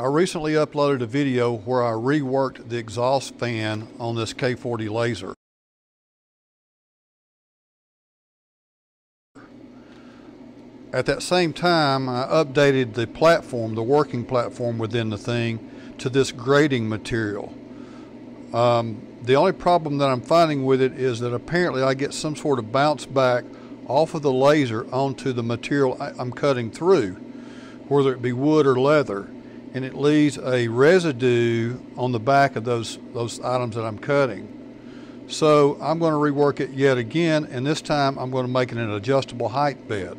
I recently uploaded a video where I reworked the exhaust fan on this K40 laser. At that same time, I updated the platform, the working platform within the thing, to this grating material. Um, the only problem that I'm finding with it is that apparently I get some sort of bounce back off of the laser onto the material I'm cutting through, whether it be wood or leather, and it leaves a residue on the back of those, those items that I'm cutting. So I'm going to rework it yet again, and this time I'm going to make it an adjustable height bed.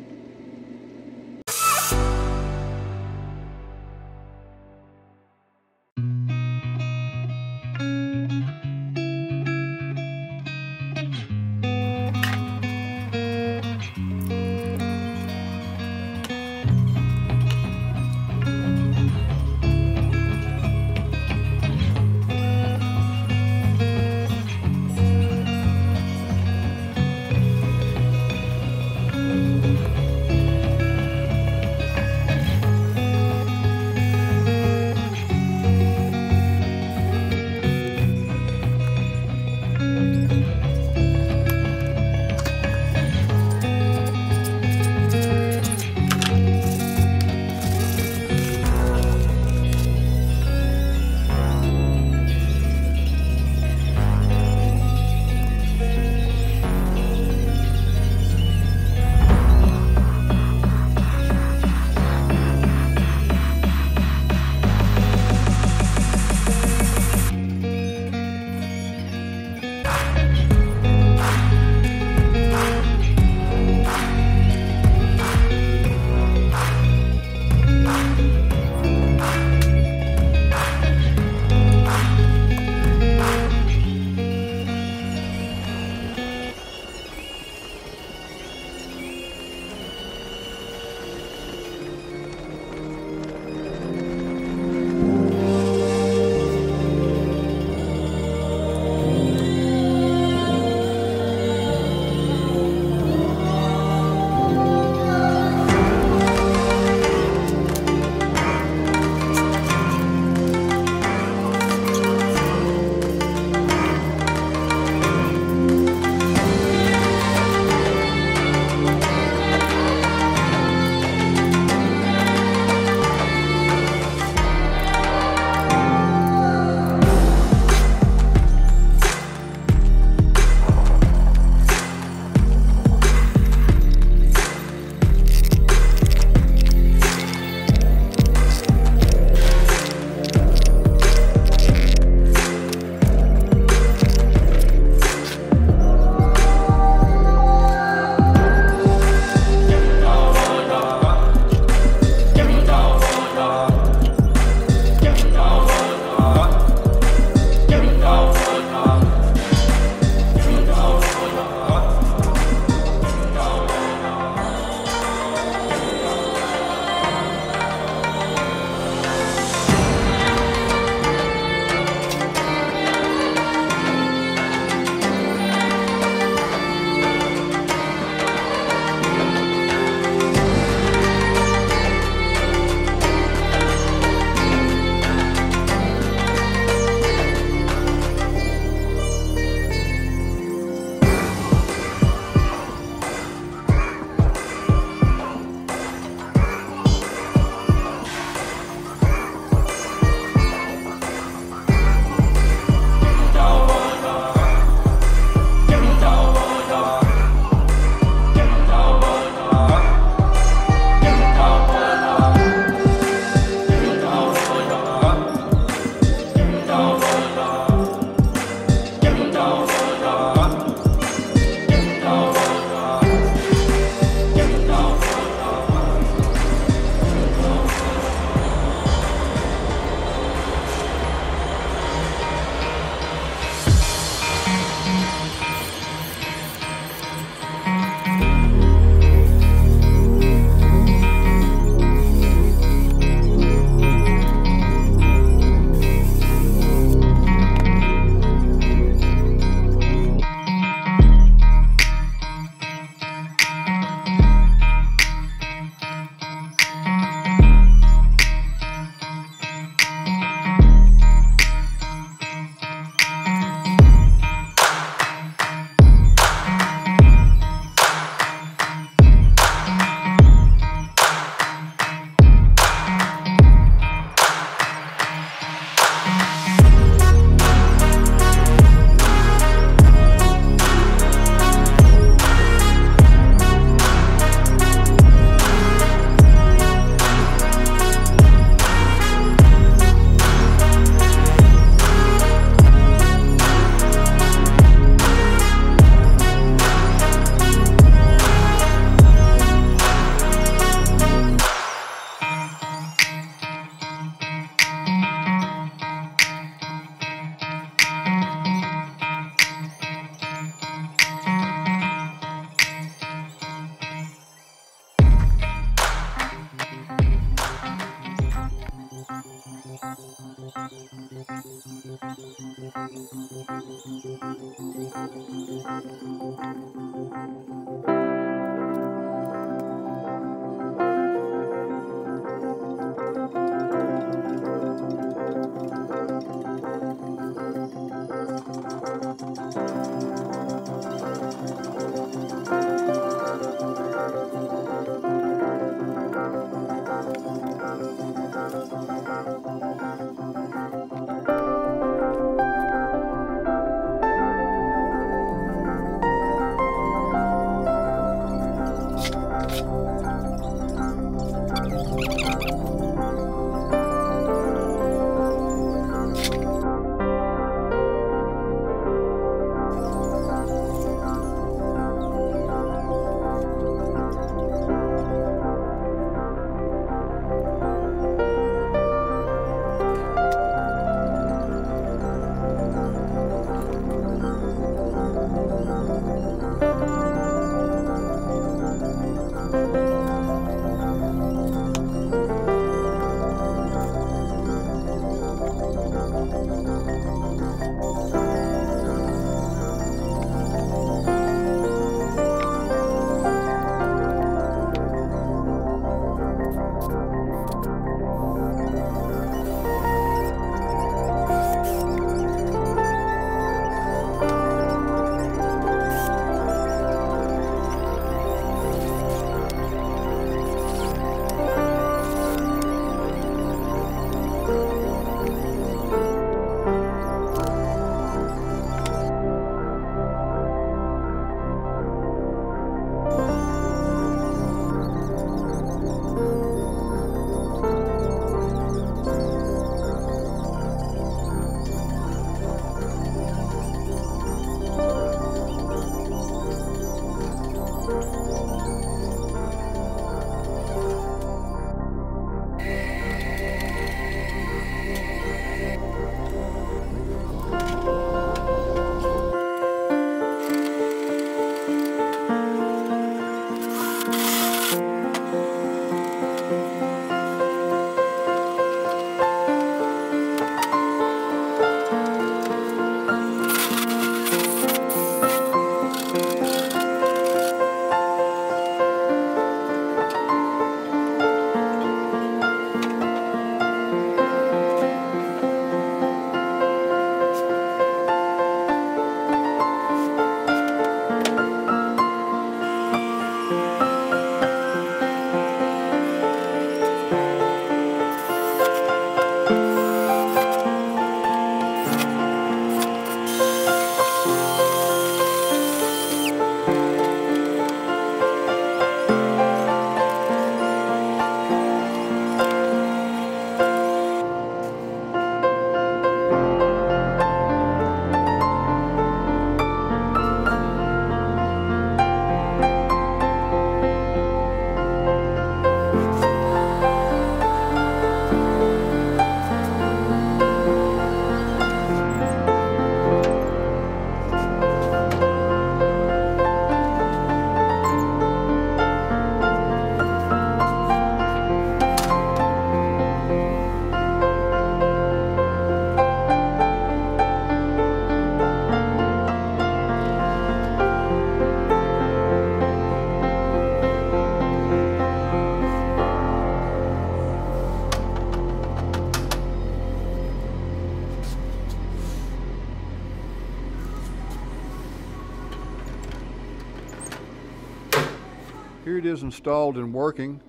Here it is installed and working.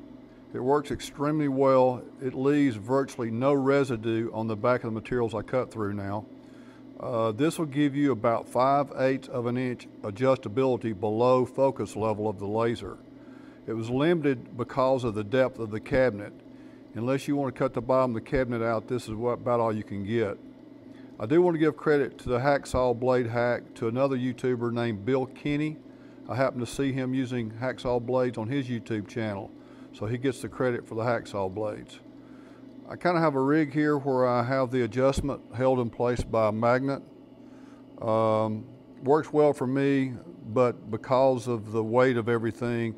It works extremely well. It leaves virtually no residue on the back of the materials I cut through now. Uh, this will give you about 5 eighths of an inch adjustability below focus level of the laser. It was limited because of the depth of the cabinet. Unless you want to cut the bottom of the cabinet out, this is what, about all you can get. I do want to give credit to the Hacksaw Blade Hack to another YouTuber named Bill Kenny. I happen to see him using hacksaw blades on his YouTube channel, so he gets the credit for the hacksaw blades. I kind of have a rig here where I have the adjustment held in place by a magnet. Um, works well for me, but because of the weight of everything,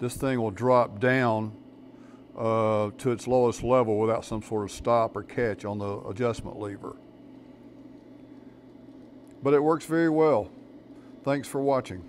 this thing will drop down uh, to its lowest level without some sort of stop or catch on the adjustment lever. But it works very well. Thanks for watching.